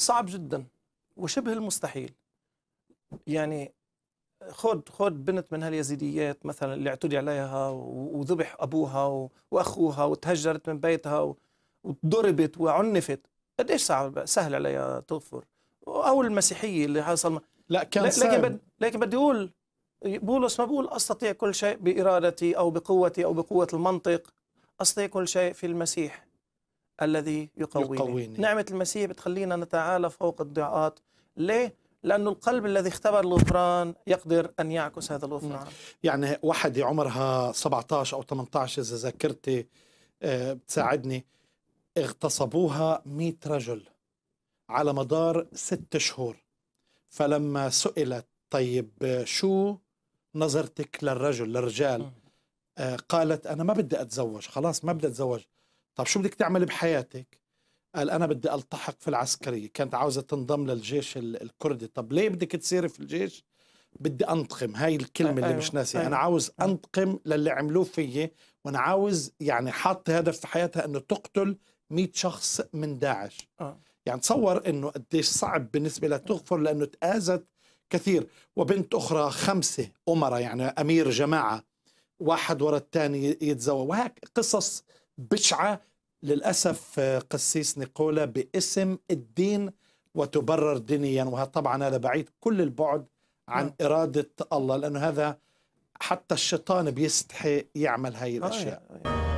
صعب جدا وشبه المستحيل. يعني خد خد بنت من هاليزيديات مثلا اللي اعتدي عليها وذبح أبوها وأخوها وتهجرت من بيتها وضربت وعنفت. قديش صعب؟ سهل عليها تغفر. أو المسيحية اللي حصل لا كان لكن بد لكن بدي أقول بولس ما بقول أستطيع كل شيء بإرادتي أو بقوتي أو بقوة المنطق. أستطيع كل شيء في المسيح. الذي يقويني, يقويني. نعمة المسيح بتخلينا نتعالى فوق الضياعات ليه؟ لأنه القلب الذي اختبر الغفران يقدر أن يعكس هذا الغفران. يعني وحدة عمرها 17 أو 18 إذا ذاكرتي آه، بتساعدني. اغتصبوها 100 رجل على مدار ست شهور. فلما سئلت طيب شو نظرتك للرجل للرجال؟ آه قالت أنا ما بدي أتزوج. خلاص ما بدي أتزوج. طب شو بدك تعملي بحياتك قال أنا بدي ألتحق في العسكرية كانت عاوزة تنضم للجيش الكردي طب ليه بدك تصيري في الجيش بدي أنتقم هاي الكلمة اللي. مش ناسي أيوه. أنا عاوز أنتقم للي عملوه فيي وأنا عاوز يعني حاط هدف في حياتها أنه تقتل 100 شخص من داعش أه. يعني تصور أنه قديش صعب بالنسبة لها تغفر لأنه تآزت كثير وبنت أخرى خمسة أمراء يعني أمير جماعة واحد ورا الثاني يتزوج وهيك قصص بشعة للأسف قسيس نيقولا باسم الدين وتبرر دينيا. وطبعا هذا بعيد كل البعد عن نعم. إرادة الله لأنه هذا حتى الشيطان بيستحي يعمل هاي الأشياء. آه.